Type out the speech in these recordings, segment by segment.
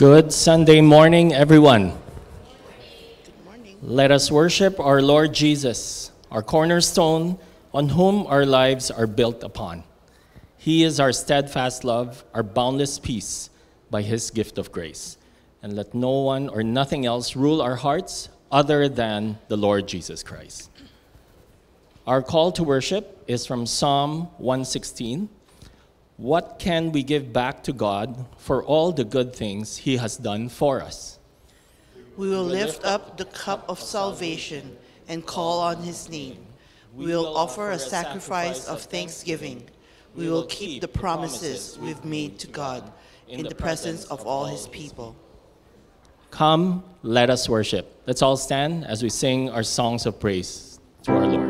Good Sunday morning, everyone. Good morning. Let us worship our Lord Jesus, our cornerstone, on whom our lives are built upon. He is our steadfast love, our boundless peace by his gift of grace. And let no one or nothing else rule our hearts other than the Lord Jesus Christ. Our call to worship is from Psalm 116. What can we give back to God for all the good things he has done for us? We will lift up the cup of salvation and call on his name. We will offer a sacrifice of thanksgiving. We will keep the promises we've made to God in the presence of all his people. Come, let us worship. Let's all stand as we sing our songs of praise to our Lord.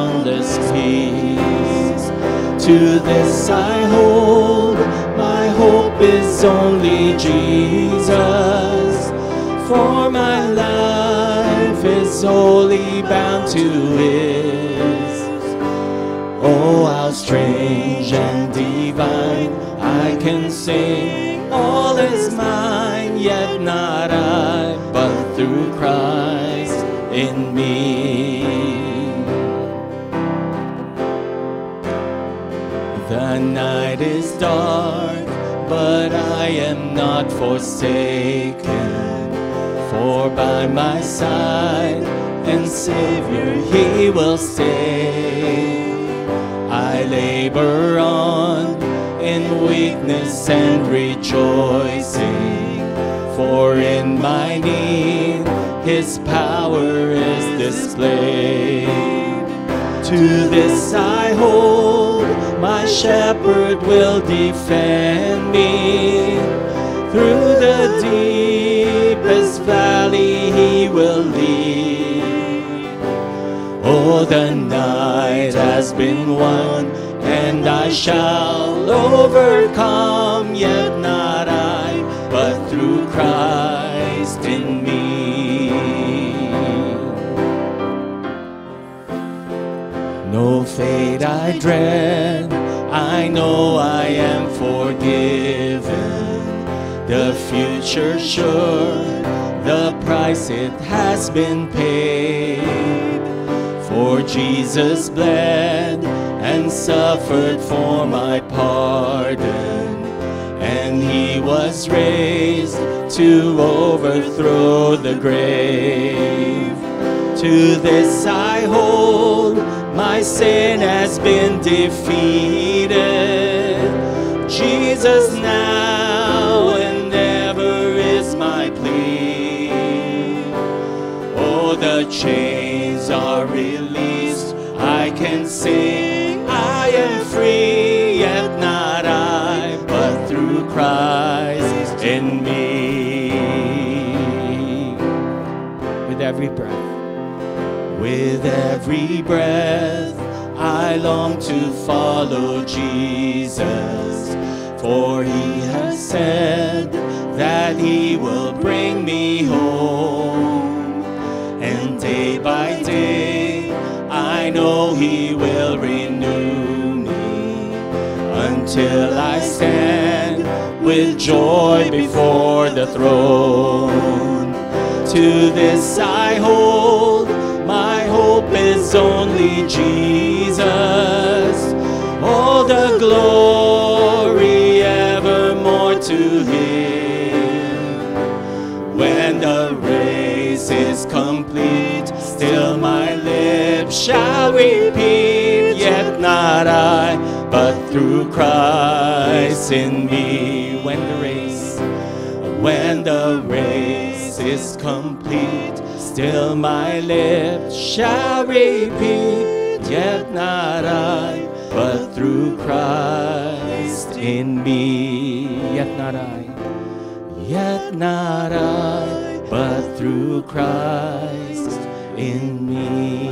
To this I hold, my hope is only Jesus, for my life is wholly bound to His. Oh, how strange and divine, I can sing, all is mine, yet not I, but through Christ in me. The night is dark, but I am not forsaken. For by my side and Savior He will stay. I labor on in weakness and rejoicing. For in my need His power is displayed. To this I hold, my shepherd will defend me. Through the deepest valley he will lead. Oh, the night has been won, and I shall overcome, yet not I, but through Christ fate I dread, I know I am forgiven. The future sure, the price it has been paid. For Jesus bled and suffered for my pardon, and he was raised to overthrow the grave. To this I hold, my sin has been defeated. Jesus now and ever is my plea. Oh, the chains are released. I can sing, I am free, yet not I, but through Christ in me. With every breath. With every breath, I long to follow Jesus, for he has said that he will bring me home. And day by day, I know he will renew me until I stand with joy before the throne. To this I hold, is only Jesus. All the glory evermore to Him. When the race is complete, still my lips shall repeat, yet not I, but through Christ in me. When the race, when the race is complete, still my lips shall repeat, yet not I, but through Christ in me. Yet not I, yet not I, but through Christ in me.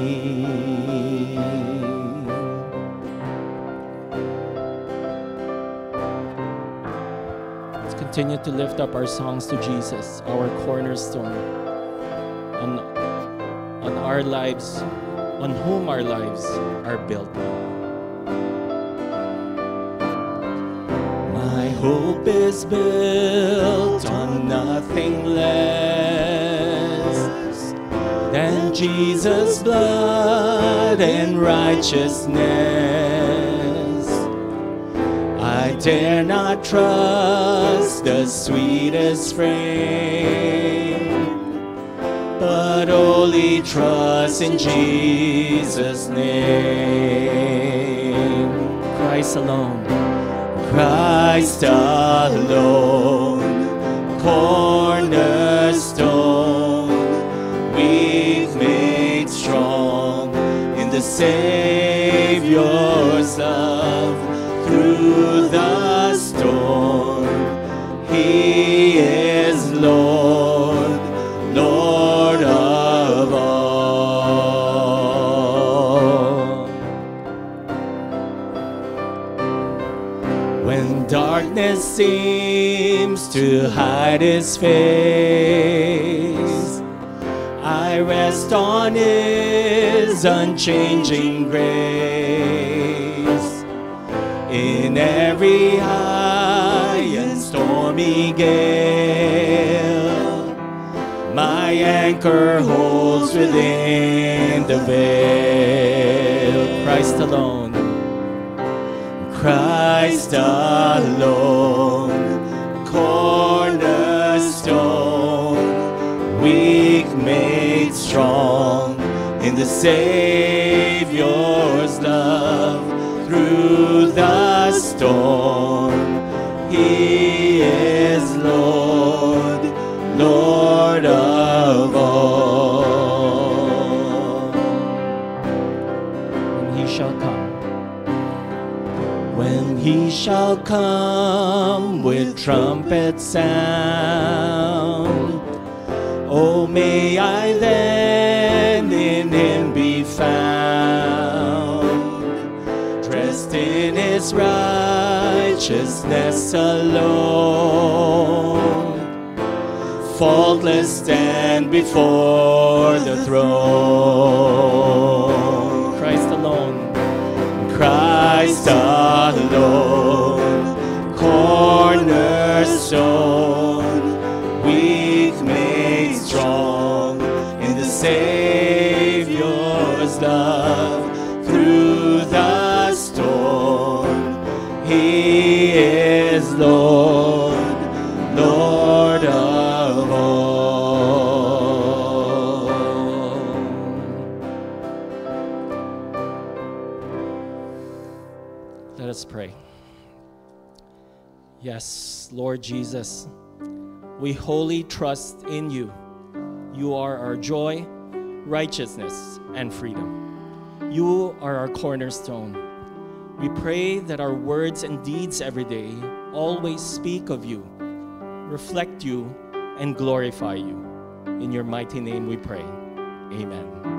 Continue to lift up our songs to Jesus, our cornerstone, on, on our lives, on whom our lives are built. My hope is built on nothing less than Jesus' blood and righteousness. Dare not trust the sweetest frame, but only trust in Jesus' name. Christ alone. Christ alone, cornerstone, we've made strong in the Savior's love Lord, Lord of all. When darkness seems to hide his face, I rest on his unchanging grace. In every high and stormy gale, anchor holds within the veil. Christ alone. Christ alone, cornerstone, weak made strong in the Savior's love through the storm. Shall come with trumpet sound. Oh, may I then in him be found, dressed in his righteousness alone, faultless stand before the throne. Christ alone. Christ alone, cornerstone, weak made strong in the Savior's love through the storm. He is Lord, Lord of all. Let us pray. Yes, Lord Jesus, we wholly trust in you. You are our joy, righteousness, and freedom. You are our cornerstone. We pray that our words and deeds every day always speak of you, reflect you, and glorify you. In your mighty name we pray. Amen.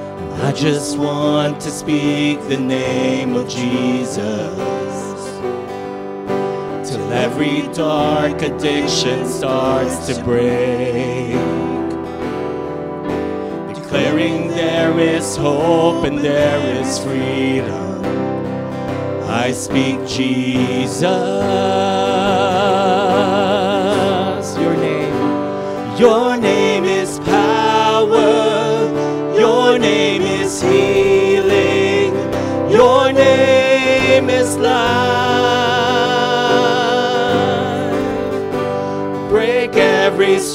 I just want to speak the name of Jesus till every dark addiction starts to break. Declaring there is hope and there is freedom. I speak Jesus, your name. Your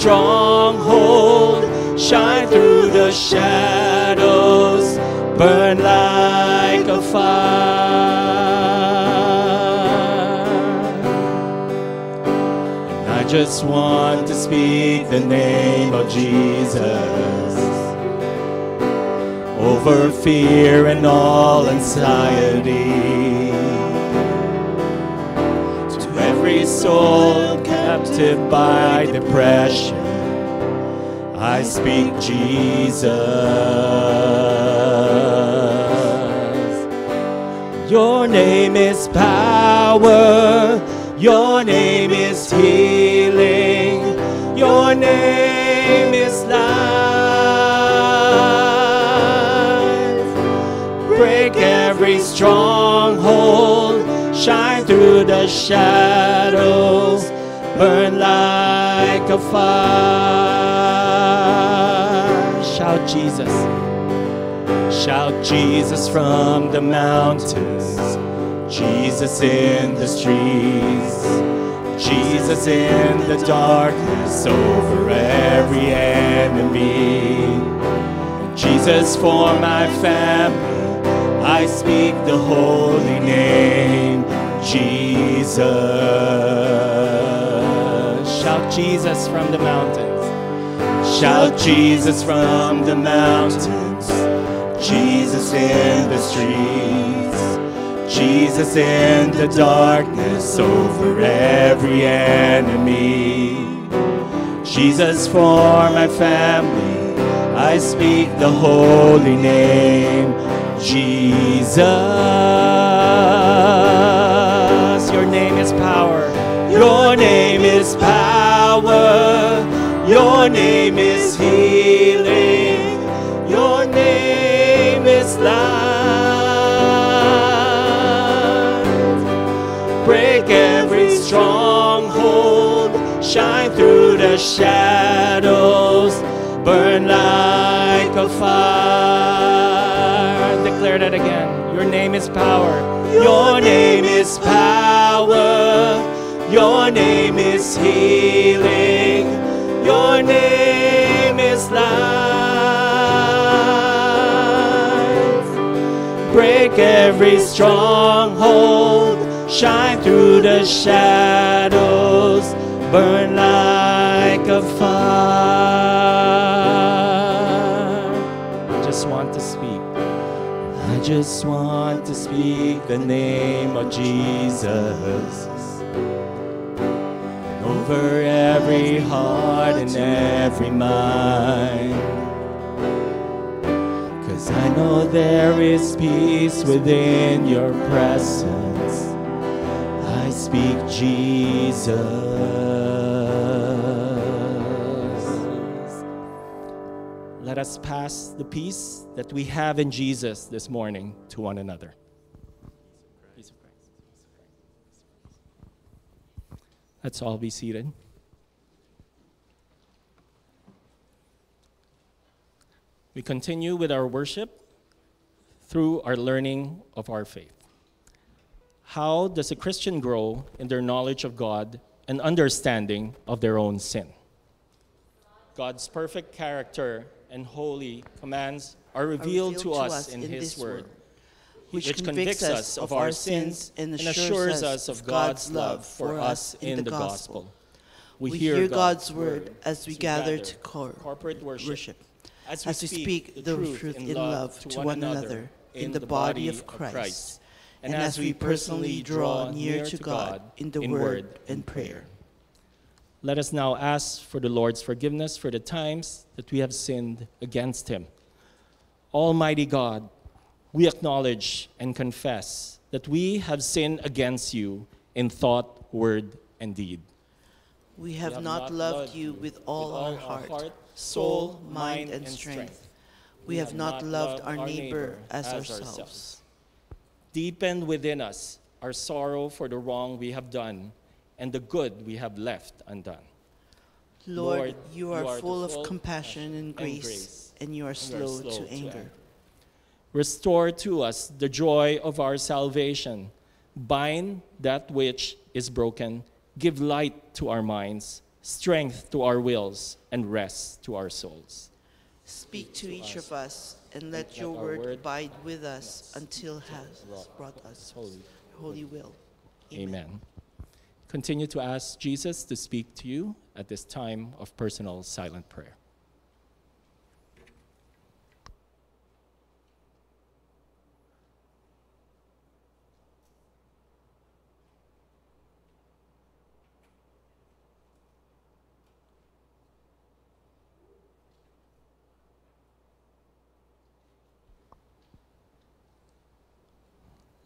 stronghold, shine through the shadows, burn like a fire. And I just want to speak the name of Jesus over fear and all anxiety. To every soul captive by depression, I speak Jesus. Your name is power, your name is healing, your name is life. Break every stronghold, shine through the shadows, burn like a fire. Shout Jesus. Shout Jesus from the mountains, Jesus in the streets, Jesus in the darkness over every enemy. Jesus for my family, I speak the holy name, Jesus. Shout Jesus from the mountains. Shout Jesus from the mountains. Jesus in the streets, Jesus in the darkness over every enemy. Jesus for my family, I speak the holy name, Jesus. Your name is power, your name is power, your name is healing, your name is life. Break every stronghold, shine through the shadows, burn like a fire. Declare that again. Your name is power. Your name is power. Your name is healing. Your name is life. Break every stronghold, shine through the shadows, burn like a fire. I just want to speak. I just want to speak the name of Jesus over every heart and every mind. Cause I know there is peace within your presence. I speak Jesus. Let us pass the peace that we have in Jesus this morning to one another. Peace of Christ. Let's all be seated. We continue with our worship through our learning of our faith. How does a Christian grow in their knowledge of God and understanding of their own sin? God's perfect character and holy commands are revealed, to, us in, His this Word, which, convicts us of our sins and assures us of God's love for us in the gospel. We hear God's word as we gather to cor- corporate worship, worship, as we speak the truth in love to one another in the body of Christ, and as we personally draw near to God in the word and prayer. Let us now ask for the Lord's forgiveness for the times that we have sinned against Him. Almighty God, we acknowledge and confess that we have sinned against you in thought, word, and deed. We have not loved you with all our heart, soul, mind, and strength. We have not loved our neighbor as ourselves. Deepen within us our sorrow for the wrong we have done and the good we have left undone. Lord, Lord, you are full of compassion and grace, and you are slow to anger. Restore to us the joy of our salvation, bind that which is broken, give light to our minds, strength to our wills, and rest to our souls. Speak to each of us, and let your word word abide with us until has brought us Holy. holy will. Amen. Continue to ask Jesus to speak to you at this time of personal silent prayer.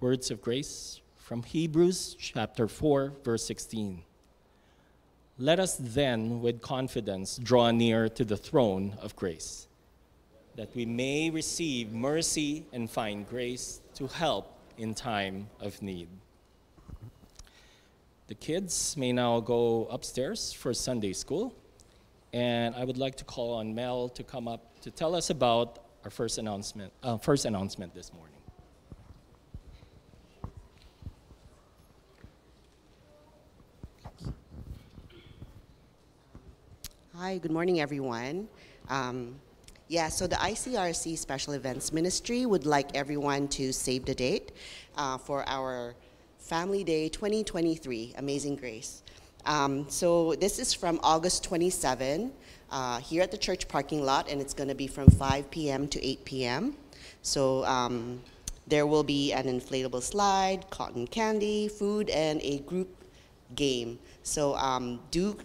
words of grace from Hebrews chapter 4, verse 16. Let us then, with confidence, draw near to the throne of grace, that we may receive mercy and find grace to help in time of need. The kids may now go upstairs for Sunday school, and I would like to call on Mel to come up to tell us about our first announcement, uh, first announcement this morning. Hi, good morning, everyone. Um, yeah, so the ICRC Special Events Ministry would like everyone to save the date uh, for our Family Day 2023, Amazing Grace. Um, so this is from August 27 uh, here at the church parking lot, and it's going to be from 5 p.m. to 8 p.m. So um, there will be an inflatable slide, cotton candy, food, and a group game. So um, do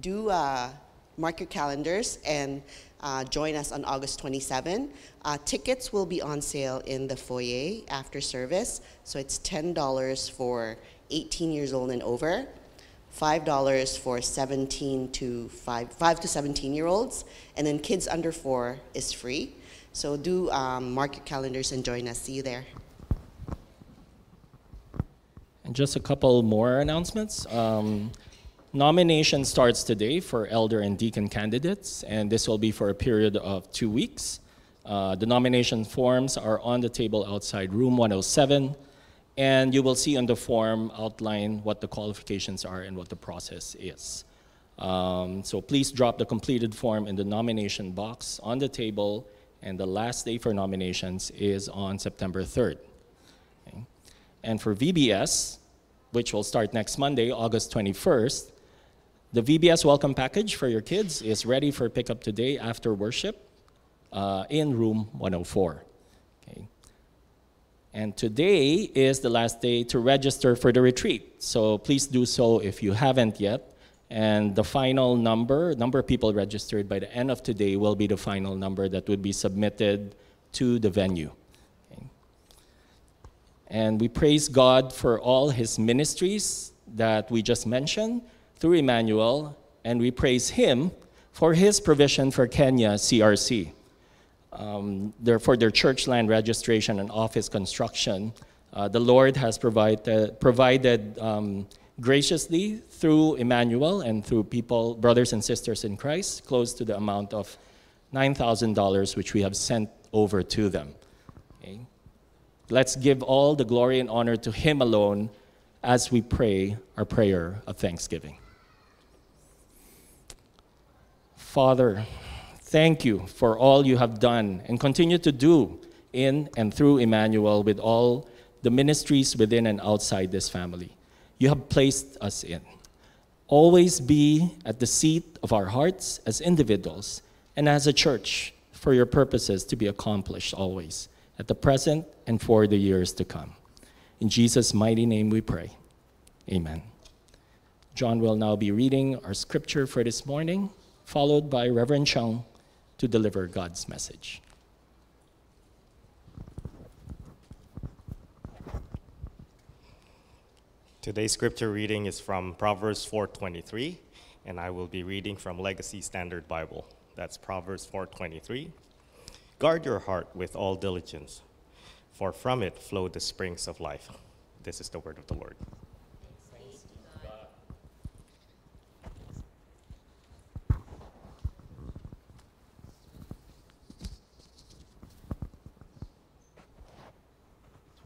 do uh, mark your calendars and uh, join us on August 27. Uh, tickets will be on sale in the foyer after service, so it's $10 for 18 years old and over, $5 for 17 to 5, 5 to 17 year olds, and then kids under 4 is free. So do um, mark your calendars and join us. See you there. And just a couple more announcements. Um, Nomination starts today for elder and deacon candidates, and this will be for a period of two weeks. Uh, the nomination forms are on the table outside room 107, and you will see on the form outline what the qualifications are and what the process is. Um, so please drop the completed form in the nomination box on the table, and the last day for nominations is on September 3rd. Okay. And for VBS, which will start next Monday, August 21st, the VBS welcome package for your kids is ready for pickup today after worship uh, in room 104. Okay. And today is the last day to register for the retreat. So please do so if you haven't yet. And the final number, number of people registered by the end of today will be the final number that would be submitted to the venue. Okay. And we praise God for all his ministries that we just mentioned through Immanuel, and we praise him for his provision for Kenya CRC. Um, for their church land registration and office construction, uh, the Lord has provided, provided um, graciously through Immanuel and through people, brothers and sisters in Christ, close to the amount of $9,000 which we have sent over to them. Okay? Let's give all the glory and honor to Him alone as we pray our prayer of thanksgiving. Father, thank you for all you have done and continue to do in and through Immanuel with all the ministries within and outside this family you have placed us in. Always be at the seat of our hearts as individuals and as a church for your purposes to be accomplished always, at the present and for the years to come. In Jesus' mighty name we pray. Amen. John will now be reading our scripture for this morning followed by Reverend Cheung to deliver God's message. Today's scripture reading is from Proverbs 4:23, and I will be reading from Legacy Standard Bible. That's Proverbs 4:23. Guard your heart with all diligence, for from it flow the springs of life. This is the word of the Lord.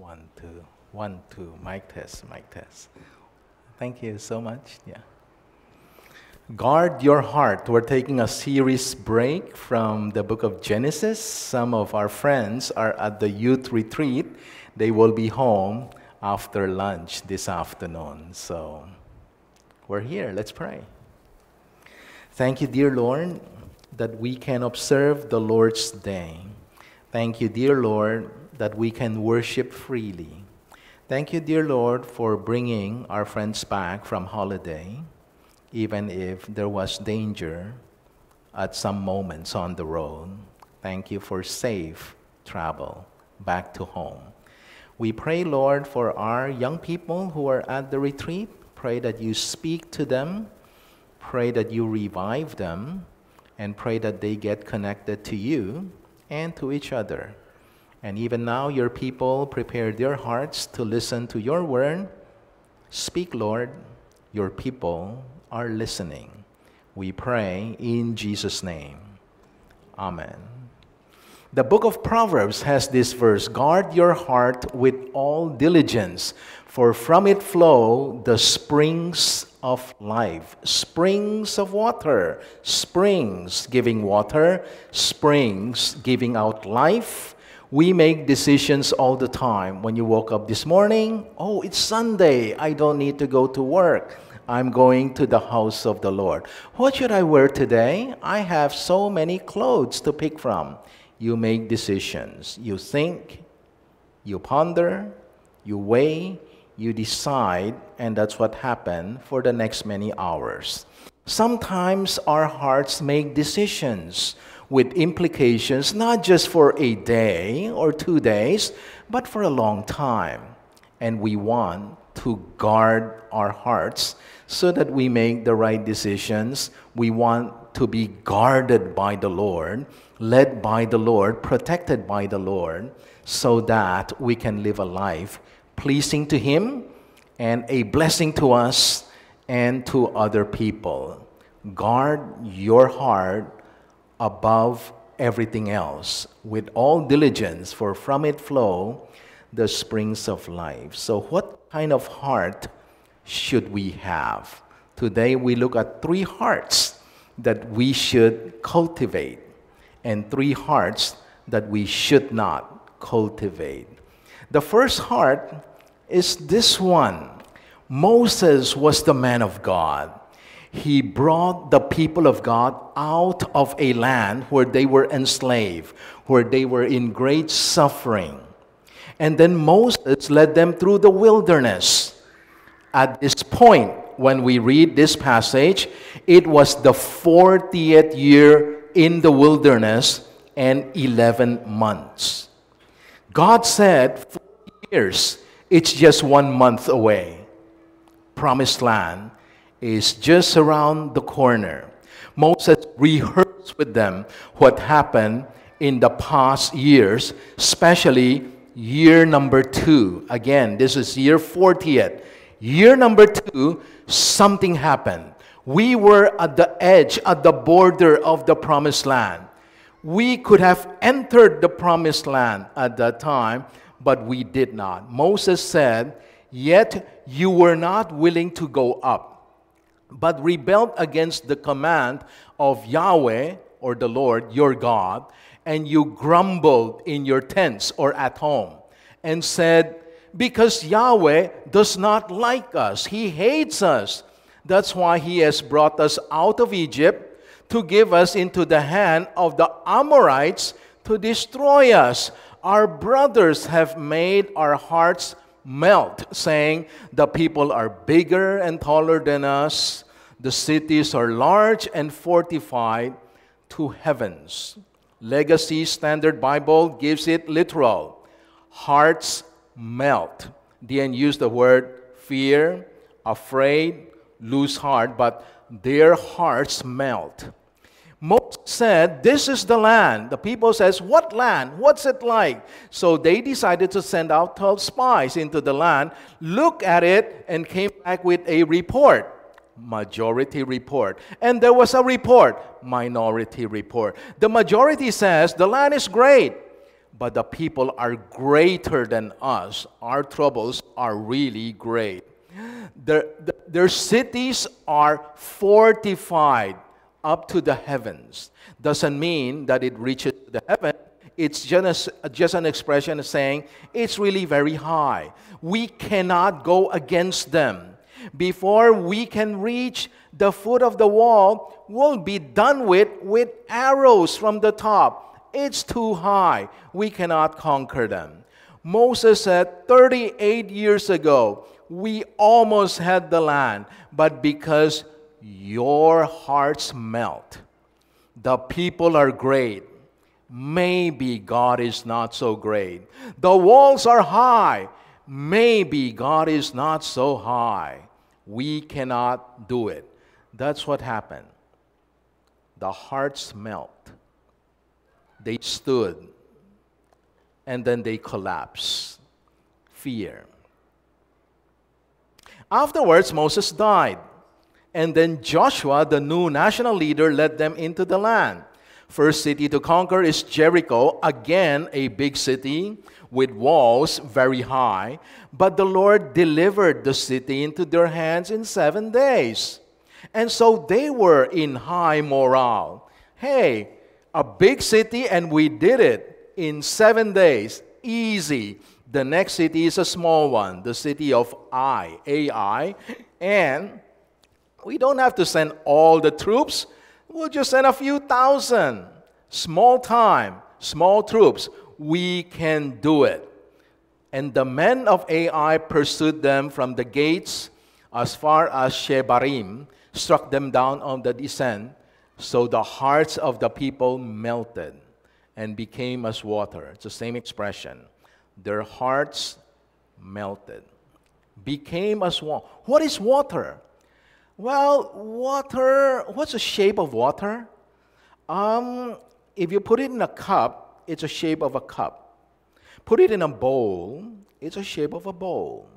One, one, two. Mic test, mic test. Thank you so much. Yeah. Guard your heart. We're taking a series break from the book of Genesis. Some of our friends are at the youth retreat. They will be home after lunch this afternoon. So we're here. Let's pray. Thank you, dear Lord, that we can observe the Lord's day. Thank you, dear Lord, that we can worship freely. Thank you, dear Lord, for bringing our friends back from holiday, even if there was danger at some moments on the road. Thank you for safe travel back to home. We pray, Lord, for our young people who are at the retreat. Pray that you speak to them. Pray that you revive them. And pray that they get connected to you and to each other. And even now, your people prepare their hearts to listen to your word. Speak, Lord. Your people are listening. We pray in Jesus' name. Amen. The book of Proverbs has this verse Guard your heart with all diligence, for from it flow the springs of life. Springs of water, springs giving water, springs giving out life we make decisions all the time. When you woke up this morning, oh, it's Sunday. I don't need to go to work. I'm going to the house of the Lord. What should I wear today? I have so many clothes to pick from. You make decisions. You think, you ponder, you weigh, you decide, and that's what happened for the next many hours. Sometimes our hearts make decisions with implications not just for a day or two days, but for a long time. And we want to guard our hearts so that we make the right decisions. We want to be guarded by the Lord, led by the Lord, protected by the Lord, so that we can live a life pleasing to Him and a blessing to us and to other people. Guard your heart above everything else with all diligence, for from it flow the springs of life. So, what kind of heart should we have? Today, we look at three hearts that we should cultivate, and three hearts that we should not cultivate. The first heart is this one Moses was the man of God he brought the people of God out of a land where they were enslaved, where they were in great suffering. And then Moses led them through the wilderness. At this point, when we read this passage, it was the 40th year in the wilderness and 11 months. God said, 40 years, it's just one month away. Promised land is just around the corner. Moses rehearsed with them what happened in the past years, especially year number two. Again, this is year 40th. Year number two, something happened. We were at the edge, at the border of the promised land. We could have entered the promised land at that time, but we did not. Moses said, Yet you were not willing to go up but rebelled against the command of Yahweh or the Lord your God, and you grumbled in your tents or at home, and said, Because Yahweh does not like us, He hates us. That's why He has brought us out of Egypt to give us into the hand of the Amorites to destroy us. Our brothers have made our hearts melt, saying, The people are bigger and taller than us. The cities are large and fortified to heavens. Legacy Standard Bible gives it literal. Hearts melt. Then use the word fear, afraid, lose heart, but their hearts melt. Moses said, This is the land. The people says, What land? What's it like? So they decided to send out 12 spies into the land, look at it, and came back with a report. Majority report. And there was a report, minority report. The majority says the land is great, but the people are greater than us. Our troubles are really great. Their, their cities are fortified up to the heavens. Doesn't mean that it reaches the heaven. It's just, just an expression saying it's really very high. We cannot go against them. Before we can reach the foot of the wall, we'll be done with with arrows from the top. It's too high. We cannot conquer them. Moses said 38 years ago, we almost had the land, but because your hearts melt, the people are great. Maybe God is not so great. The walls are high. Maybe God is not so high. We cannot do it. That's what happened. The hearts melt. They stood and then they collapsed. Fear. Afterwards, Moses died. And then Joshua, the new national leader, led them into the land. First city to conquer is Jericho, again a big city with walls very high. But the Lord delivered the city into their hands in seven days. And so they were in high morale. Hey, a big city, and we did it in seven days. Easy. The next city is a small one, the city of Ai, Ai, and we don't have to send all the troops. We'll just send a few thousand. Small time, small troops. We can do it. And the men of Ai pursued them from the gates as far as Shebarim, struck them down on the descent. So the hearts of the people melted and became as water. It's the same expression. Their hearts melted, became as water. What is water? Well, water, what's the shape of water? Um, if you put it in a cup, it's a shape of a cup. Put it in a bowl, it's a shape of a bowl.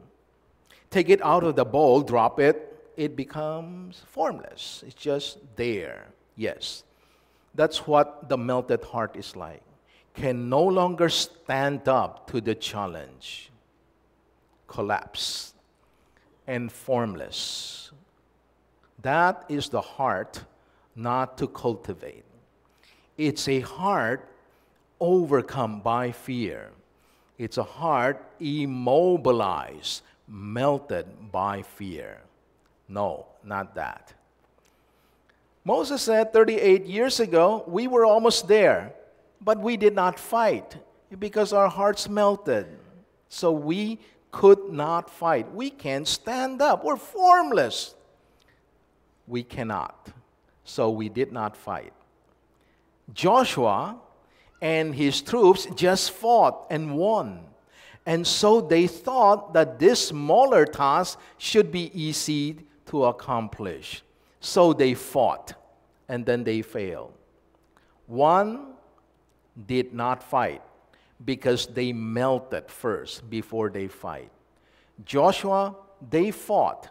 Take it out of the bowl, drop it, it becomes formless. It's just there. Yes. That's what the melted heart is like. Can no longer stand up to the challenge, collapse, and formless that is the heart not to cultivate. It's a heart overcome by fear. It's a heart immobilized, melted by fear. No, not that. Moses said 38 years ago, we were almost there, but we did not fight because our hearts melted. So we could not fight. We can't stand up. We're formless we cannot. So we did not fight. Joshua and his troops just fought and won. And so they thought that this smaller task should be easy to accomplish. So they fought and then they failed. One did not fight because they melted first before they fight. Joshua, they fought,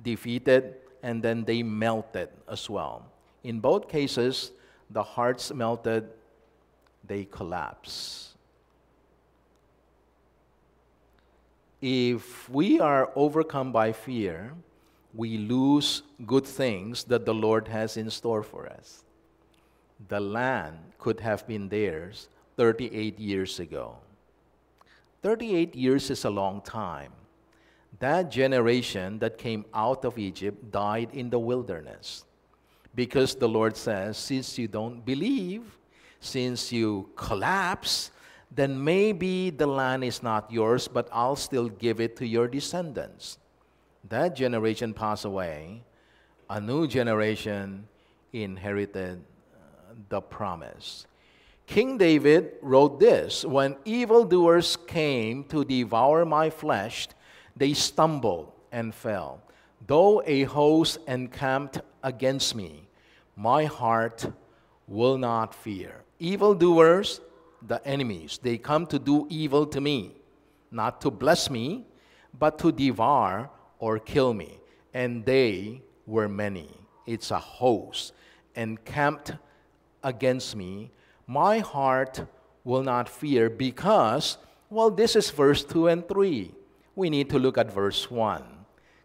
defeated, and then they melted as well. In both cases, the hearts melted, they collapse. If we are overcome by fear, we lose good things that the Lord has in store for us. The land could have been theirs 38 years ago. 38 years is a long time that generation that came out of Egypt died in the wilderness. Because the Lord says, since you don't believe, since you collapse, then maybe the land is not yours, but I'll still give it to your descendants. That generation passed away. A new generation inherited uh, the promise. King David wrote this When evildoers came to devour my flesh, they stumbled and fell. Though a host encamped against me, my heart will not fear. Evildoers, the enemies, they come to do evil to me, not to bless me, but to devour or kill me. And they were many. It's a host encamped against me. My heart will not fear because, well, this is verse 2 and 3. We need to look at verse 1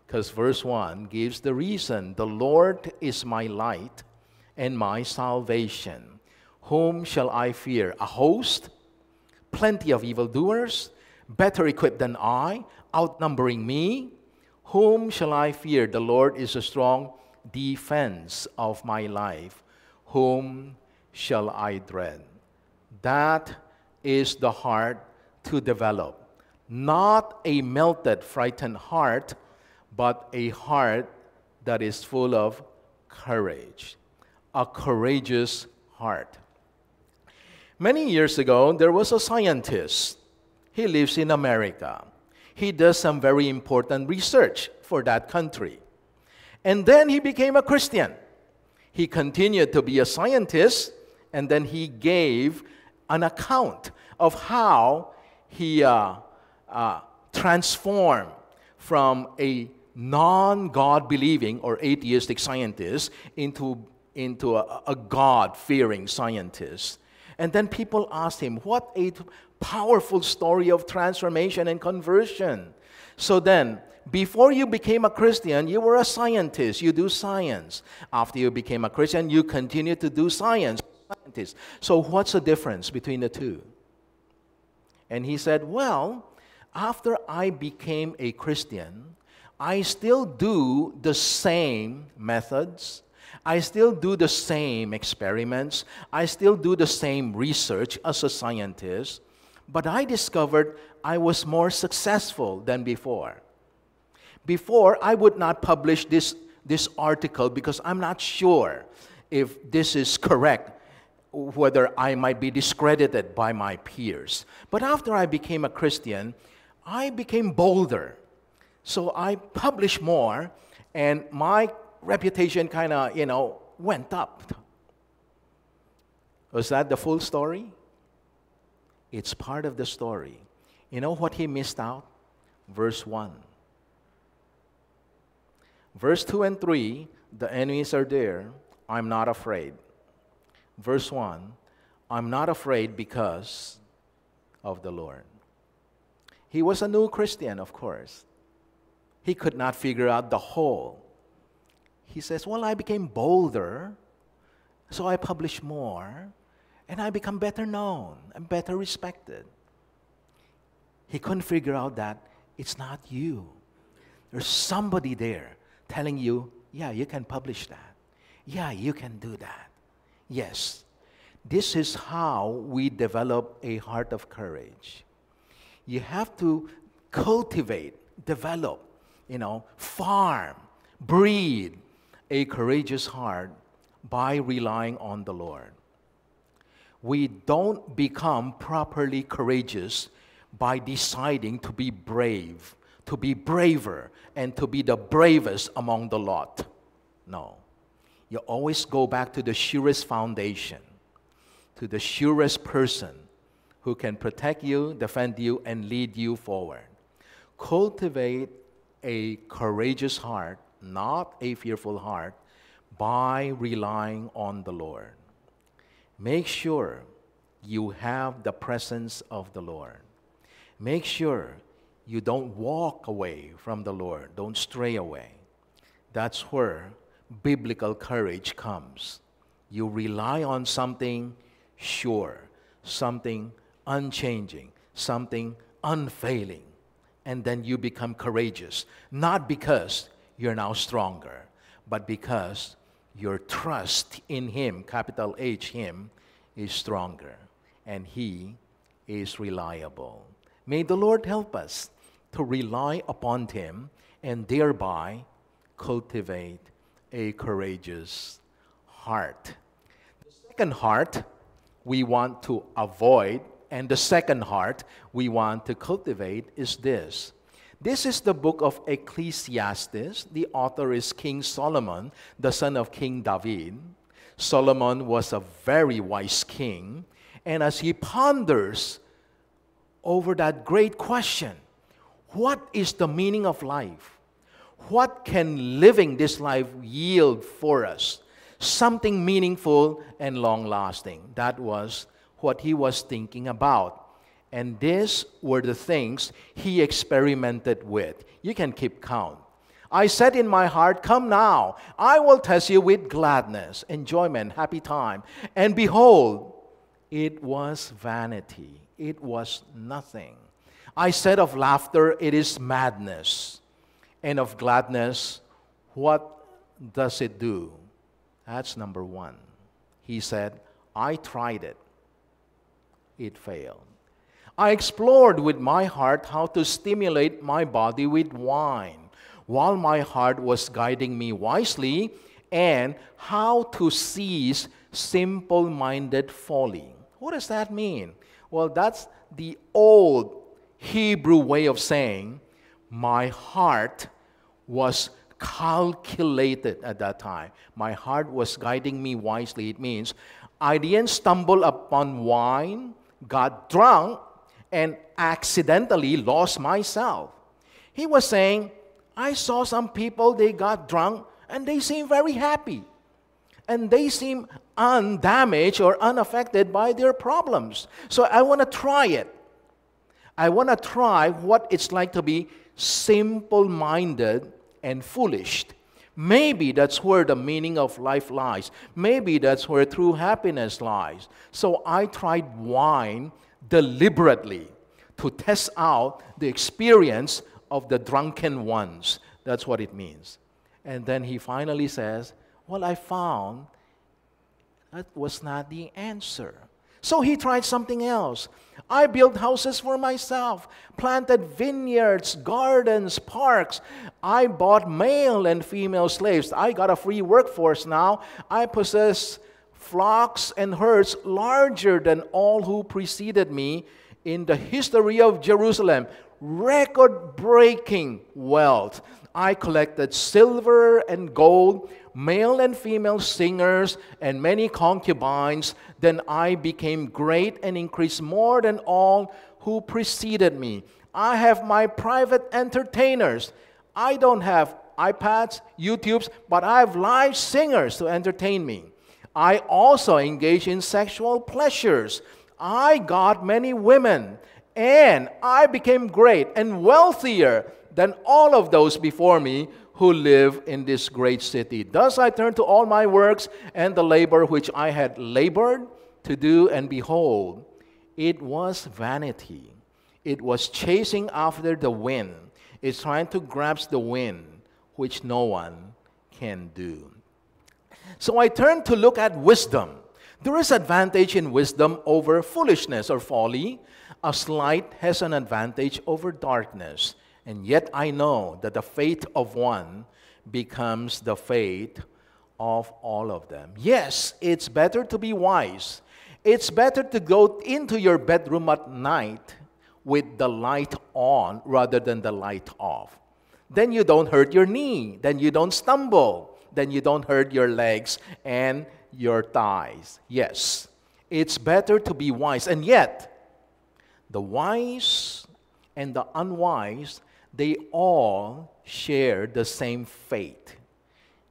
because verse 1 gives the reason the Lord is my light and my salvation. Whom shall I fear? A host? Plenty of evildoers? Better equipped than I? Outnumbering me? Whom shall I fear? The Lord is a strong defense of my life. Whom shall I dread? That is the heart to develop. Not a melted, frightened heart, but a heart that is full of courage. A courageous heart. Many years ago, there was a scientist. He lives in America. He does some very important research for that country. And then he became a Christian. He continued to be a scientist, and then he gave an account of how he uh, uh, transformed from a non God believing or atheistic scientist into, into a, a God fearing scientist. And then people asked him, What a powerful story of transformation and conversion. So then, before you became a Christian, you were a scientist. You do science. After you became a Christian, you continue to do science. Scientist. So, what's the difference between the two? And he said, Well, after I became a Christian, I still do the same methods. I still do the same experiments. I still do the same research as a scientist. But I discovered I was more successful than before. Before, I would not publish this, this article because I'm not sure if this is correct, whether I might be discredited by my peers. But after I became a Christian, I became bolder. So I published more, and my reputation kind of, you know, went up. Was that the full story? It's part of the story. You know what he missed out? Verse 1. Verse 2 and 3, the enemies are there. I'm not afraid. Verse 1, I'm not afraid because of the Lord. He was a new Christian, of course. He could not figure out the whole. He says, Well, I became bolder, so I publish more, and I become better known and better respected. He couldn't figure out that it's not you. There's somebody there telling you, yeah, you can publish that. Yeah, you can do that. Yes. This is how we develop a heart of courage. You have to cultivate, develop, you know, farm, breed a courageous heart by relying on the Lord. We don't become properly courageous by deciding to be brave to be braver and to be the bravest among the lot. No. You always go back to the surest foundation, to the surest person who can protect you, defend you, and lead you forward. Cultivate a courageous heart, not a fearful heart, by relying on the Lord. Make sure you have the presence of the Lord. Make sure you don't walk away from the Lord, don't stray away. That's where biblical courage comes. You rely on something sure, something unchanging, something unfailing, and then you become courageous. Not because you're now stronger, but because your trust in Him, capital H, Him, is stronger, and He is reliable. May the Lord help us to rely upon Him and thereby cultivate a courageous heart. The second heart we want to avoid, and the second heart we want to cultivate is this This is the book of Ecclesiastes. The author is King Solomon, the son of King David. Solomon was a very wise king, and as he ponders over that great question what is the meaning of life? What can living this life yield for us? Something meaningful and long lasting. That was what he was thinking about. And these were the things he experimented with. You can keep count. I said in my heart, Come now, I will test you with gladness, enjoyment, happy time. And behold, it was vanity, it was nothing. I said of laughter, It is madness. And of gladness, what does it do? That's number one. He said, I tried it, it failed. I explored with my heart how to stimulate my body with wine while my heart was guiding me wisely and how to cease simple minded folly. What does that mean? Well, that's the old Hebrew way of saying, my heart was calculated at that time. My heart was guiding me wisely. It means I didn't stumble upon wine, got drunk, and accidentally lost myself. He was saying, I saw some people, they got drunk and they seem very happy. And they seem undamaged or unaffected by their problems. So I want to try it. I want to try what it's like to be simple minded and foolish. Maybe that's where the meaning of life lies. Maybe that's where true happiness lies. So I tried wine deliberately to test out the experience of the drunken ones. That's what it means. And then he finally says, Well, I found that was not the answer. So he tried something else. I built houses for myself, planted vineyards, gardens, parks. I bought male and female slaves. I got a free workforce now. I possess flocks and herds larger than all who preceded me in the history of Jerusalem. Record breaking wealth. I collected silver and gold, male and female singers, and many concubines. Then I became great and increased more than all who preceded me. I have my private entertainers. I don't have iPads, YouTubes, but I have live singers to entertain me. I also engage in sexual pleasures. I got many women, and I became great and wealthier than all of those before me who live in this great city. Thus I turned to all my works and the labor which I had labored to do, and behold, it was vanity. It was chasing after the wind. It's trying to grasp the wind, which no one can do. So I turn to look at wisdom. There is advantage in wisdom over foolishness or folly. As light has an advantage over darkness. And yet I know that the faith of one becomes the faith of all of them. Yes, it's better to be wise. It's better to go into your bedroom at night with the light on rather than the light off. Then you don't hurt your knee. Then you don't stumble then you don't hurt your legs and your thighs. Yes, it's better to be wise. And yet, the wise and the unwise, they all share the same fate.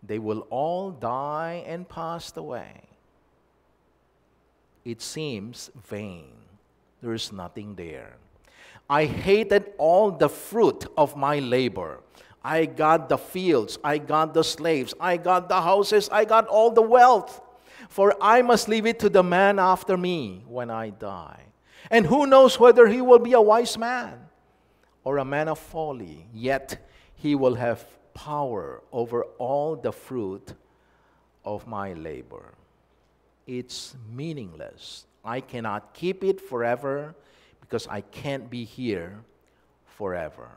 They will all die and pass away. It seems vain. There is nothing there. I hated all the fruit of my labor. I got the fields, I got the slaves, I got the houses, I got all the wealth. For I must leave it to the man after me when I die. And who knows whether he will be a wise man or a man of folly, yet he will have power over all the fruit of my labor. It's meaningless. I cannot keep it forever because I can't be here forever.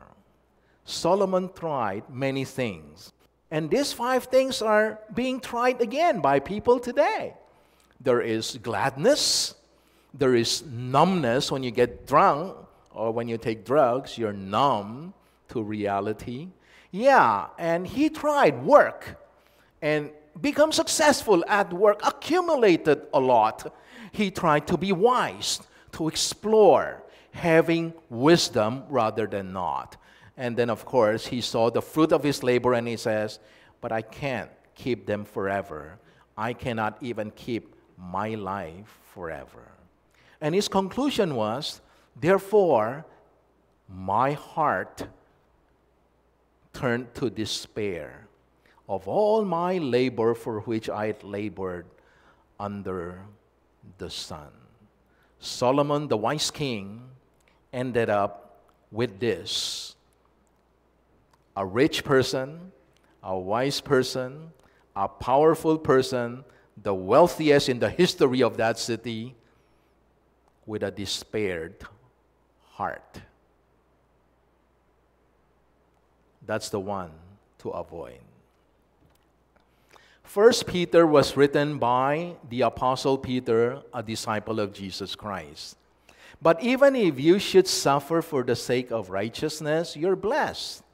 Solomon tried many things. And these five things are being tried again by people today. There is gladness, there is numbness when you get drunk or when you take drugs, you're numb to reality. Yeah, and he tried work and become successful at work, accumulated a lot. He tried to be wise, to explore, having wisdom rather than not. And then, of course, he saw the fruit of his labor and he says, But I can't keep them forever. I cannot even keep my life forever. And his conclusion was, Therefore, my heart turned to despair of all my labor for which I had labored under the sun. Solomon, the wise king, ended up with this a rich person, a wise person, a powerful person, the wealthiest in the history of that city, with a despaired heart. That's the one to avoid. First Peter was written by the apostle Peter, a disciple of Jesus Christ. But even if you should suffer for the sake of righteousness, you're blessed.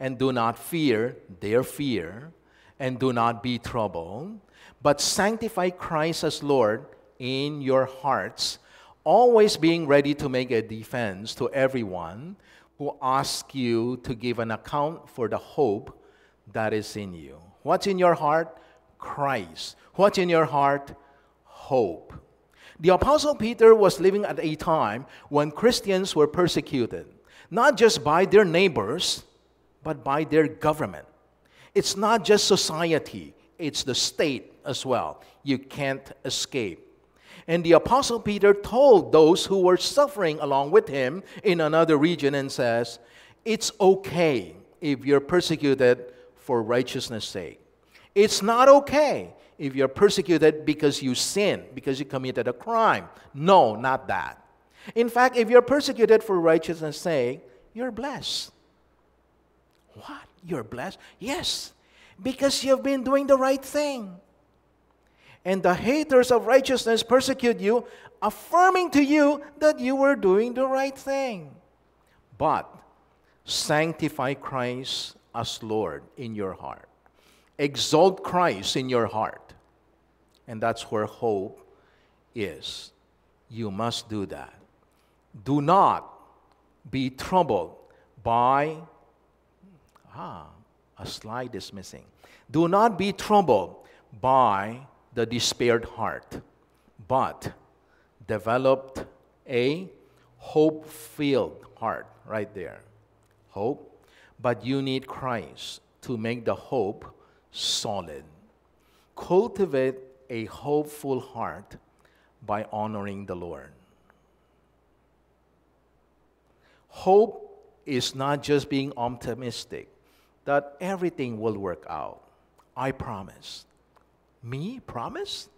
And do not fear their fear, and do not be troubled, but sanctify Christ as Lord in your hearts, always being ready to make a defense to everyone who asks you to give an account for the hope that is in you. What's in your heart? Christ. What's in your heart? Hope. The Apostle Peter was living at a time when Christians were persecuted, not just by their neighbors, but by their government. It's not just society, it's the state as well. You can't escape. And the Apostle Peter told those who were suffering along with him in another region and says, It's okay if you're persecuted for righteousness' sake. It's not okay if you're persecuted because you sin, because you committed a crime. No, not that. In fact, if you're persecuted for righteousness' sake, you're blessed. What? You're blessed? Yes, because you've been doing the right thing. And the haters of righteousness persecute you, affirming to you that you were doing the right thing. But sanctify Christ as Lord in your heart. Exalt Christ in your heart. And that's where hope is. You must do that. Do not be troubled by Ah, a slide is missing. Do not be troubled by the despaired heart, but developed a hope filled heart right there. Hope. But you need Christ to make the hope solid. Cultivate a hopeful heart by honoring the Lord. Hope is not just being optimistic that everything will work out. I promise. Me? Promise?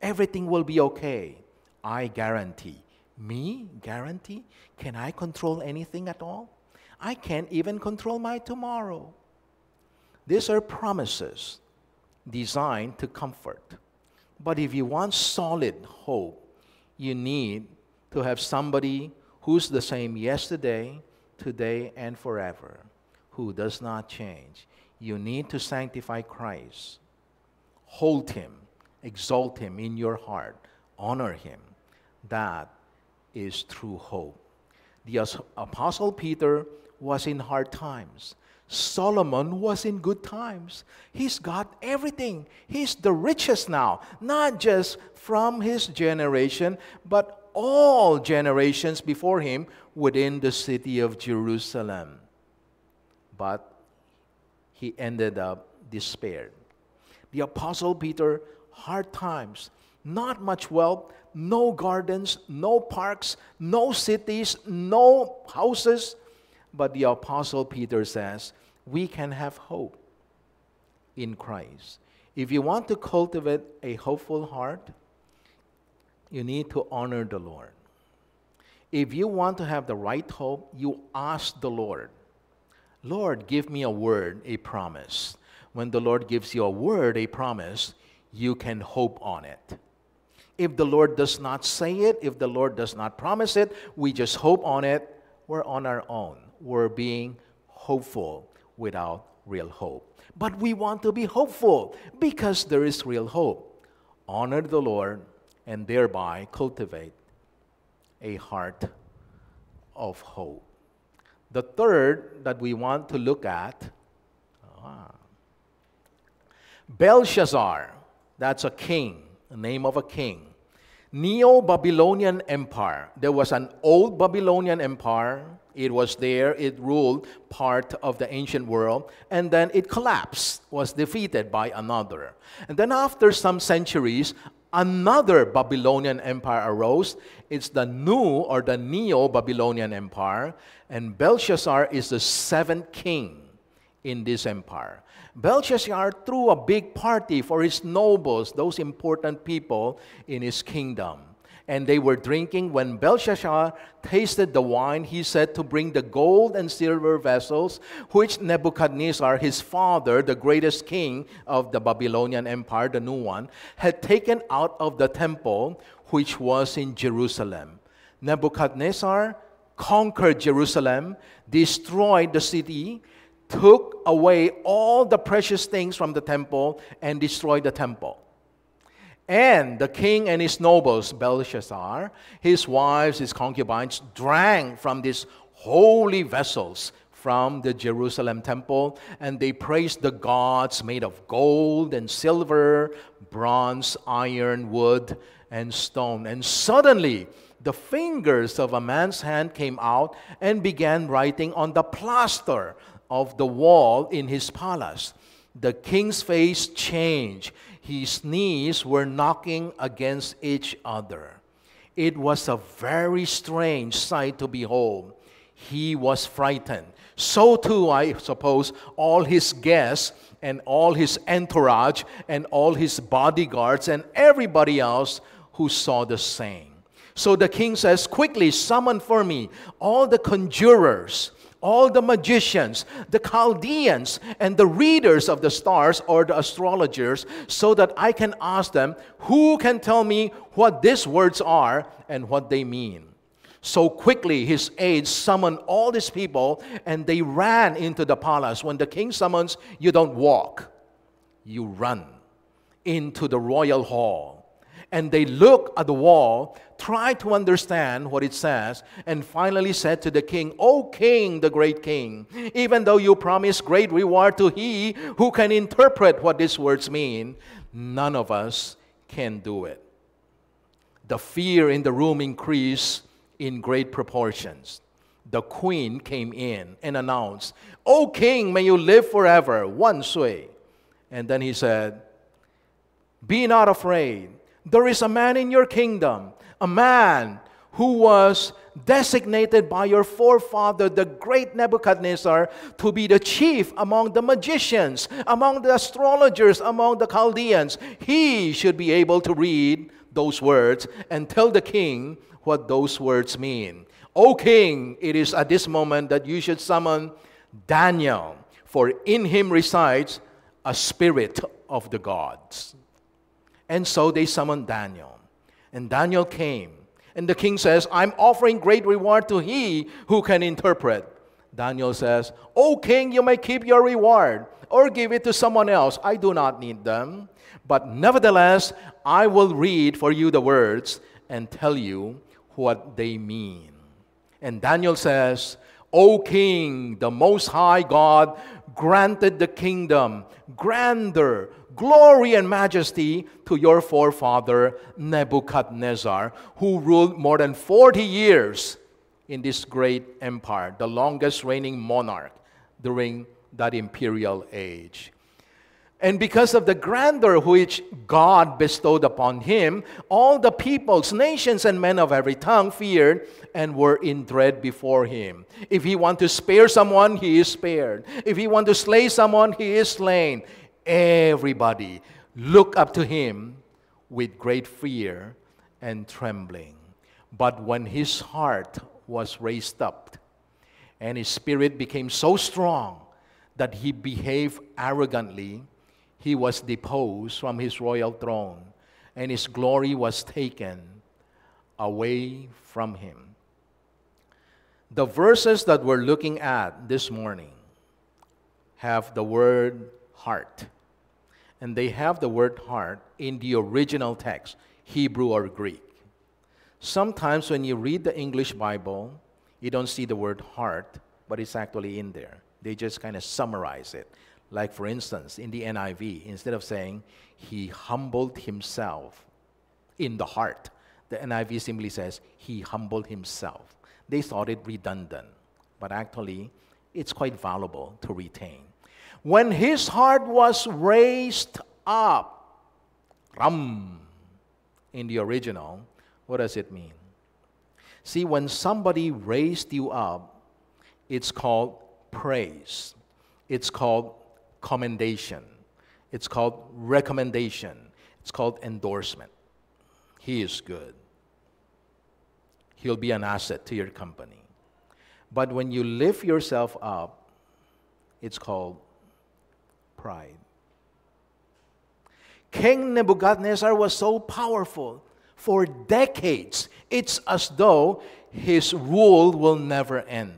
Everything will be okay. I guarantee. Me? Guarantee? Can I control anything at all? I can't even control my tomorrow. These are promises designed to comfort. But if you want solid hope, you need to have somebody who's the same yesterday, today, and forever who does not change. You need to sanctify Christ. Hold him, exalt him in your heart, honor him. That is true hope. The Apostle Peter was in hard times. Solomon was in good times. He's got everything. He's the richest now, not just from his generation, but all generations before him within the city of Jerusalem but he ended up despaired. The Apostle Peter, hard times, not much wealth, no gardens, no parks, no cities, no houses. But the Apostle Peter says, we can have hope in Christ. If you want to cultivate a hopeful heart, you need to honor the Lord. If you want to have the right hope, you ask the Lord. Lord, give me a word, a promise. When the Lord gives you a word, a promise, you can hope on it. If the Lord does not say it, if the Lord does not promise it, we just hope on it, we're on our own. We're being hopeful without real hope. But we want to be hopeful because there is real hope. Honor the Lord and thereby cultivate a heart of hope. The third that we want to look at ah, Belshazzar, that's a king, the name of a king. Neo Babylonian Empire. There was an old Babylonian Empire. It was there, it ruled part of the ancient world, and then it collapsed, was defeated by another. And then, after some centuries, another Babylonian Empire arose. It's the new or the Neo Babylonian Empire, and Belshazzar is the seventh king in this empire. Belshazzar threw a big party for his nobles, those important people in his kingdom. And they were drinking. When Belshazzar tasted the wine, he said to bring the gold and silver vessels, which Nebuchadnezzar, his father, the greatest king of the Babylonian Empire, the new one, had taken out of the temple which was in Jerusalem. Nebuchadnezzar conquered Jerusalem, destroyed the city, took away all the precious things from the temple and destroyed the temple. And the king and his nobles, Belshazzar, his wives, his concubines, drank from these holy vessels from the Jerusalem temple, and they praised the gods made of gold and silver, bronze, iron, wood, and stone. And suddenly, the fingers of a man's hand came out and began writing on the plaster of the wall in his palace. The king's face changed. His knees were knocking against each other. It was a very strange sight to behold. He was frightened. So, too, I suppose, all his guests and all his entourage and all his bodyguards and everybody else who saw the same. So the king says, Quickly summon for me all the conjurers all the magicians, the Chaldeans, and the readers of the stars or the astrologers, so that I can ask them, Who can tell me what these words are and what they mean? So quickly his aides summoned all these people, and they ran into the palace. When the king summons, you don't walk, you run into the royal hall and they look at the wall, try to understand what it says, and finally said to the king, O king, the great king, even though you promise great reward to he who can interpret what these words mean, none of us can do it. The fear in the room increased in great proportions. The queen came in and announced, O king, may you live forever, one sui. And then he said, Be not afraid. There is a man in your kingdom, a man who was designated by your forefather, the great Nebuchadnezzar, to be the chief among the magicians, among the astrologers, among the Chaldeans. He should be able to read those words and tell the king what those words mean. O king, it is at this moment that you should summon Daniel, for in him resides a spirit of the gods. And so they summoned Daniel. And Daniel came. And the king says, I'm offering great reward to he who can interpret. Daniel says, O king, you may keep your reward or give it to someone else. I do not need them. But nevertheless, I will read for you the words and tell you what they mean. And Daniel says, O king, the Most High God granted the kingdom, grandeur, glory and majesty to your forefather Nebuchadnezzar, who ruled more than 40 years in this great empire, the longest reigning monarch during that imperial age. And because of the grandeur which God bestowed upon him, all the peoples, nations, and men of every tongue feared and were in dread before him. If he want to spare someone, he is spared. If he want to slay someone, he is slain everybody looked up to him with great fear and trembling. But when his heart was raised up and his spirit became so strong that he behaved arrogantly, he was deposed from his royal throne and his glory was taken away from him. The verses that we're looking at this morning have the word heart. And they have the word heart in the original text, Hebrew or Greek. Sometimes when you read the English Bible, you don't see the word heart, but it's actually in there. They just kind of summarize it. Like, for instance, in the NIV, instead of saying, He humbled Himself in the heart, the NIV simply says, He humbled Himself. They thought it redundant, but actually, it's quite valuable to retain. When His heart was raised up, ram, in the original, what does it mean? See, when somebody raised you up, it's called praise. It's called commendation. It's called recommendation. It's called endorsement. He is good. He'll be an asset to your company. But when you lift yourself up, it's called pride. King Nebuchadnezzar was so powerful for decades. It's as though his rule will never end.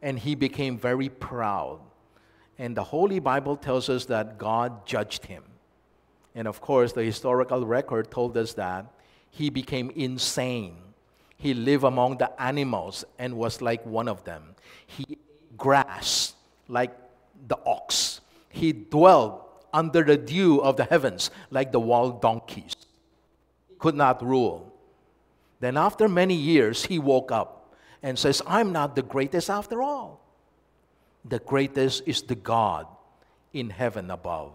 And he became very proud. And the Holy Bible tells us that God judged him. And of course, the historical record told us that he became insane. He lived among the animals and was like one of them. He ate grass like the ox. He dwelled under the dew of the heavens like the wild donkeys could not rule. Then, after many years, he woke up and says, I'm not the greatest after all. The greatest is the God in heaven above.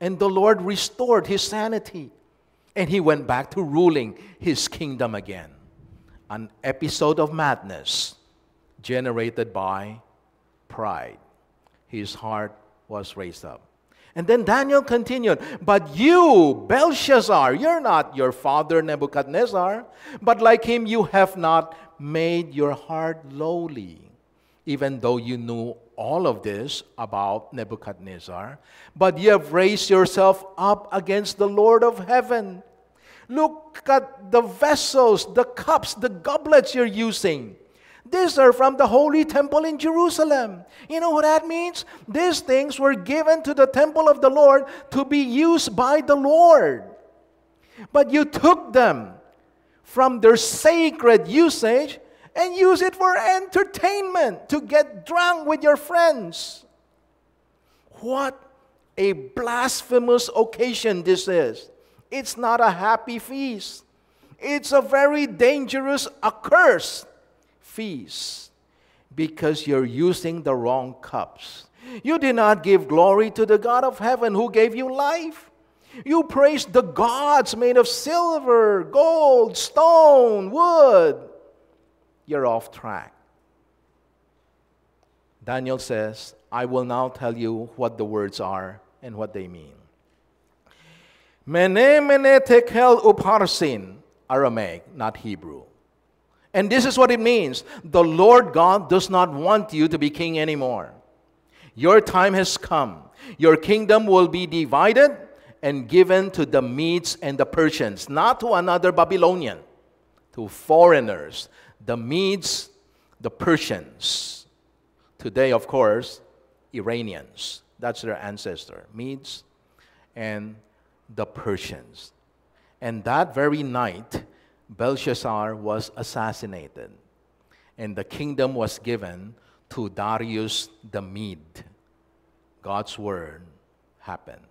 And the Lord restored his sanity, and he went back to ruling his kingdom again. An episode of madness generated by pride. His heart was raised up. And then Daniel continued, But you, Belshazzar, you're not your father Nebuchadnezzar, but like him you have not made your heart lowly, even though you knew all of this about Nebuchadnezzar, but you have raised yourself up against the Lord of heaven. Look at the vessels, the cups, the goblets you're using. These are from the holy temple in Jerusalem. You know what that means? These things were given to the temple of the Lord to be used by the Lord. But you took them from their sacred usage and use it for entertainment to get drunk with your friends. What a blasphemous occasion this is. It's not a happy feast. It's a very dangerous, accursed feast because you're using the wrong cups. You did not give glory to the God of heaven who gave you life. You praised the gods made of silver, gold, stone, wood. You're off track. Daniel says, I will now tell you what the words are and what they mean. Mene, mene, tekel, upharsin, Aramaic, not Hebrew. And this is what it means the Lord God does not want you to be king anymore. Your time has come. Your kingdom will be divided and given to the Medes and the Persians, not to another Babylonian, to foreigners, the Medes, the Persians. Today, of course, Iranians. That's their ancestor, Medes and the Persians. And that very night, Belshazzar was assassinated, and the kingdom was given to Darius the Mede. God's word happened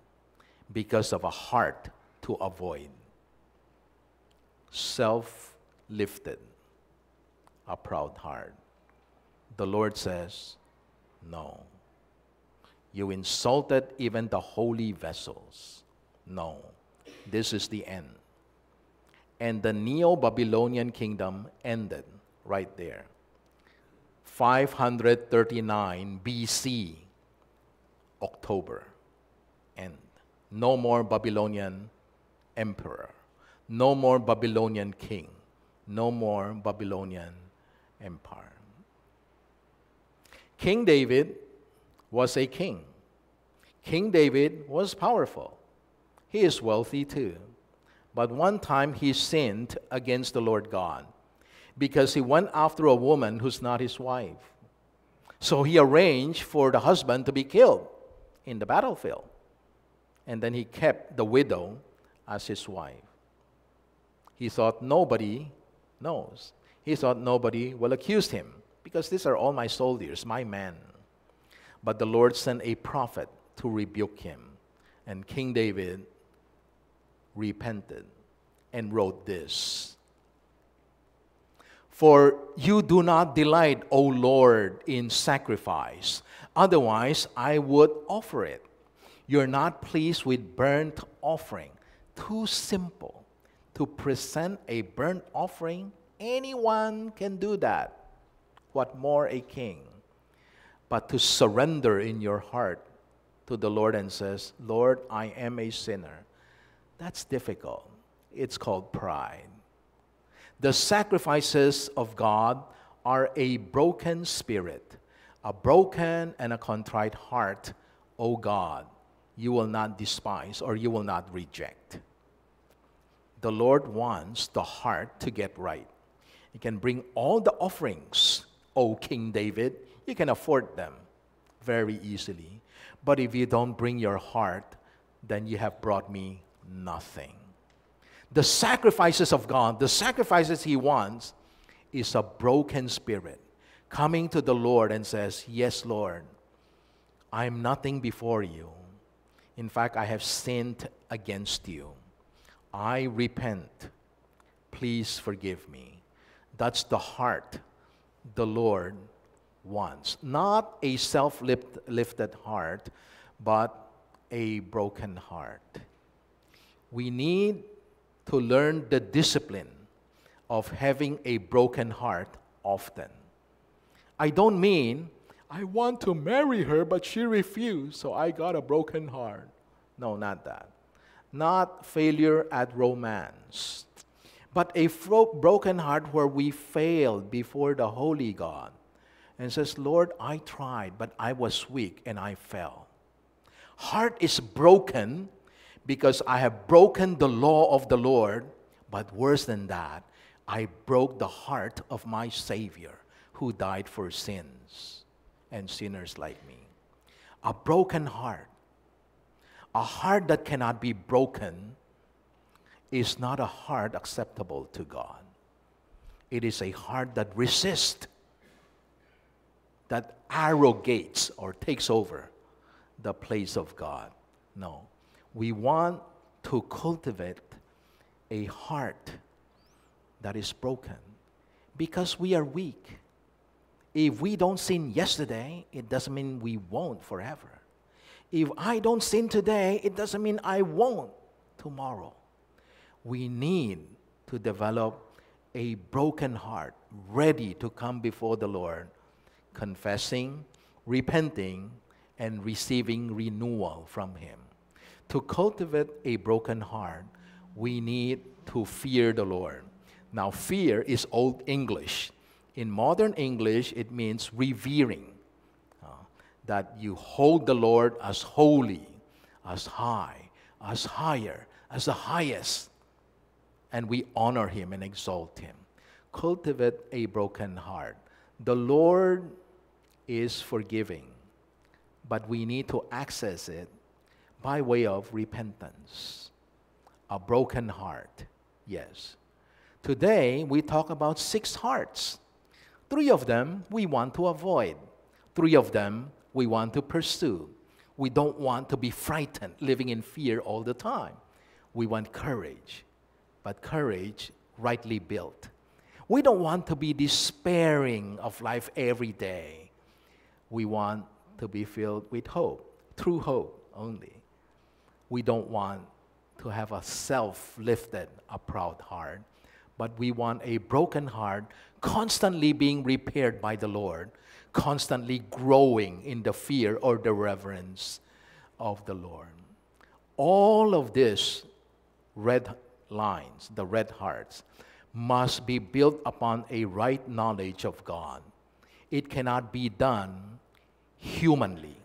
because of a heart to avoid. Self lifted, a proud heart. The Lord says, No. You insulted even the holy vessels. No. This is the end and the Neo Babylonian kingdom ended right there. 539 BC, October, end. No more Babylonian emperor, no more Babylonian king, no more Babylonian empire. King David was a king. King David was powerful. He is wealthy too. But one time he sinned against the Lord God because he went after a woman who's not his wife. So he arranged for the husband to be killed in the battlefield. And then he kept the widow as his wife. He thought nobody knows. He thought nobody will accuse him because these are all my soldiers, my men. But the Lord sent a prophet to rebuke him. And King David repented and wrote this For you do not delight, O Lord, in sacrifice, otherwise I would offer it. You're not pleased with burnt offering. Too simple to present a burnt offering. Anyone can do that. What more a king? But to surrender in your heart to the Lord and says, Lord, I am a sinner. That's difficult. It's called pride. The sacrifices of God are a broken spirit, a broken and a contrite heart, O God, you will not despise or you will not reject. The Lord wants the heart to get right. You can bring all the offerings, O King David, you can afford them very easily. But if you don't bring your heart, then you have brought me nothing. The sacrifices of God, the sacrifices He wants, is a broken spirit coming to the Lord and says, Yes, Lord, I am nothing before you. In fact, I have sinned against you. I repent. Please forgive me. That's the heart the Lord wants. Not a self lifted heart, but a broken heart. We need to learn the discipline of having a broken heart often. I don't mean I want to marry her, but she refused, so I got a broken heart. No, not that. Not failure at romance, but a fro- broken heart where we failed before the holy God and says, Lord, I tried, but I was weak and I fell. Heart is broken because I have broken the law of the Lord, but worse than that, I broke the heart of my Savior who died for sins and sinners like me. A broken heart, a heart that cannot be broken, is not a heart acceptable to God. It is a heart that resists that arrogates or takes over the place of God. No. We want to cultivate a heart that is broken because we are weak. If we don't sin yesterday, it doesn't mean we won't forever. If I don't sin today, it doesn't mean I won't tomorrow. We need to develop a broken heart, ready to come before the Lord confessing, repenting, and receiving renewal from Him. To cultivate a broken heart, we need to fear the Lord. Now, fear is Old English. In modern English, it means revering, uh, that you hold the Lord as holy, as high, as higher, as the highest, and we honor Him and exalt Him. Cultivate a broken heart. The Lord is forgiving, but we need to access it by way of repentance. A broken heart, yes. Today, we talk about six hearts. Three of them we want to avoid, three of them we want to pursue. We don't want to be frightened, living in fear all the time. We want courage, but courage rightly built. We don't want to be despairing of life every day we want to be filled with hope, true hope only. We don't want to have a self lifted, a proud heart, but we want a broken heart constantly being repaired by the Lord, constantly growing in the fear or the reverence of the Lord. All of this red lines, the red hearts, must be built upon a right knowledge of God. It cannot be done humanly.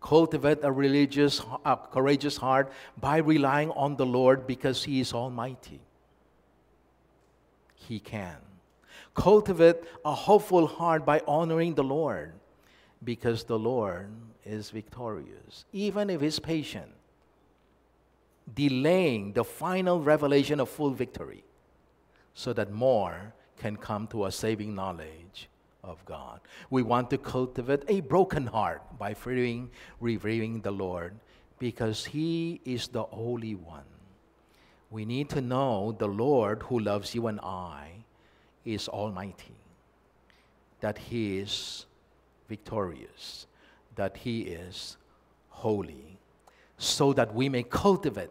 Cultivate a religious, a courageous heart by relying on the Lord because He is Almighty. He can. Cultivate a hopeful heart by honoring the Lord because the Lord is victorious, even if He's patient, delaying the final revelation of full victory so that more can come to a saving knowledge of God. We want to cultivate a broken heart by revering the Lord because He is the Holy One. We need to know the Lord who loves you and I is Almighty, that He is victorious, that He is holy, so that we may cultivate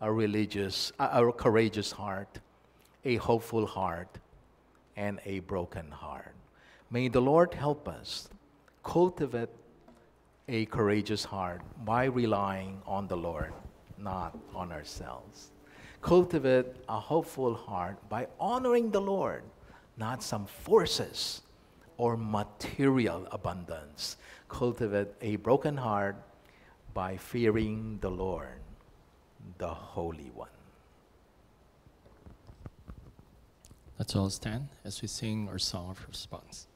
a religious, a courageous heart, a hopeful heart, and a broken heart. May the Lord help us cultivate a courageous heart by relying on the Lord, not on ourselves. Cultivate a hopeful heart by honoring the Lord, not some forces or material abundance. Cultivate a broken heart by fearing the Lord, the Holy One. Let's all stand as we sing our song of response.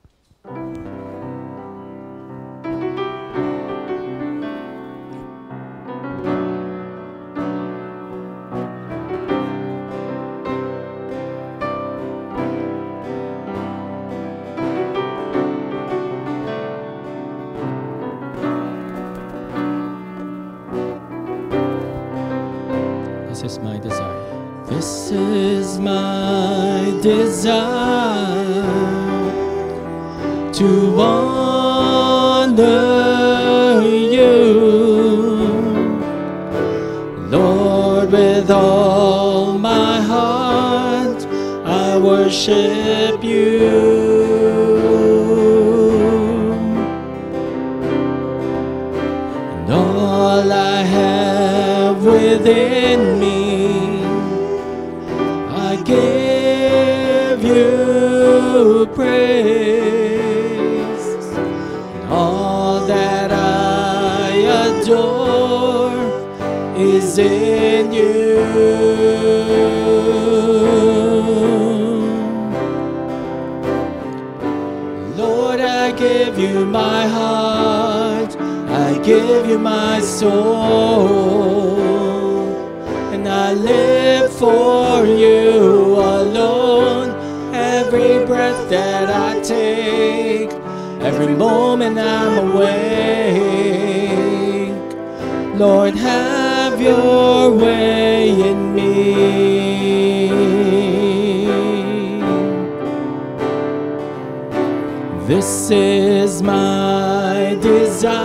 Is my desire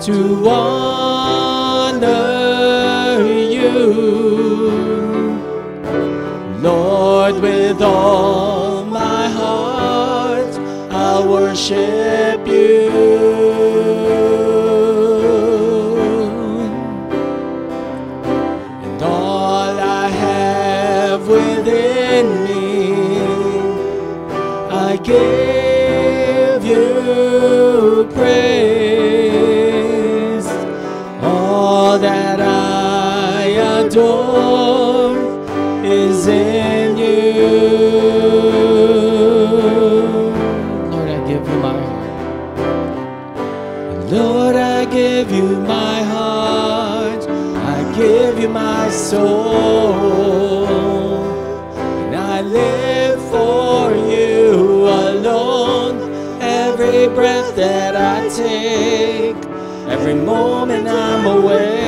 to honor you, Lord, with all my heart. I'll worship take, every moment I'm awake.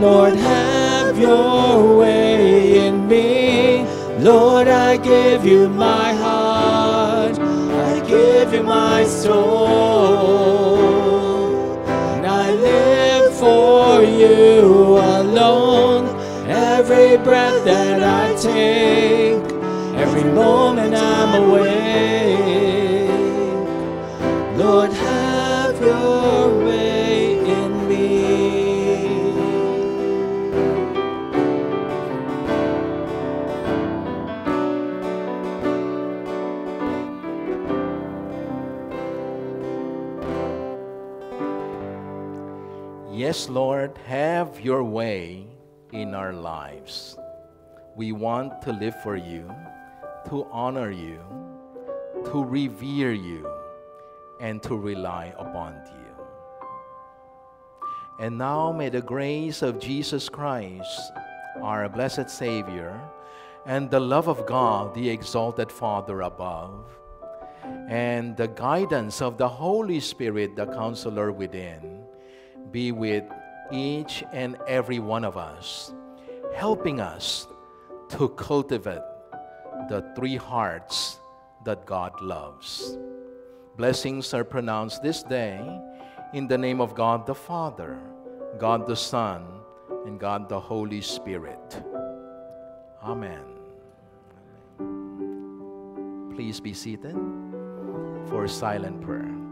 Lord, have your way in me. Lord, I give you my heart. I give you my soul. And I live for you alone. Every breath that I take, every moment I'm awake. Yes, Lord, have your way in our lives. We want to live for you, to honor you, to revere you, and to rely upon you. And now may the grace of Jesus Christ, our blessed Savior, and the love of God, the exalted Father above, and the guidance of the Holy Spirit, the counselor within, be with each and every one of us, helping us to cultivate the three hearts that God loves. Blessings are pronounced this day in the name of God the Father, God the Son, and God the Holy Spirit. Amen. Please be seated for silent prayer.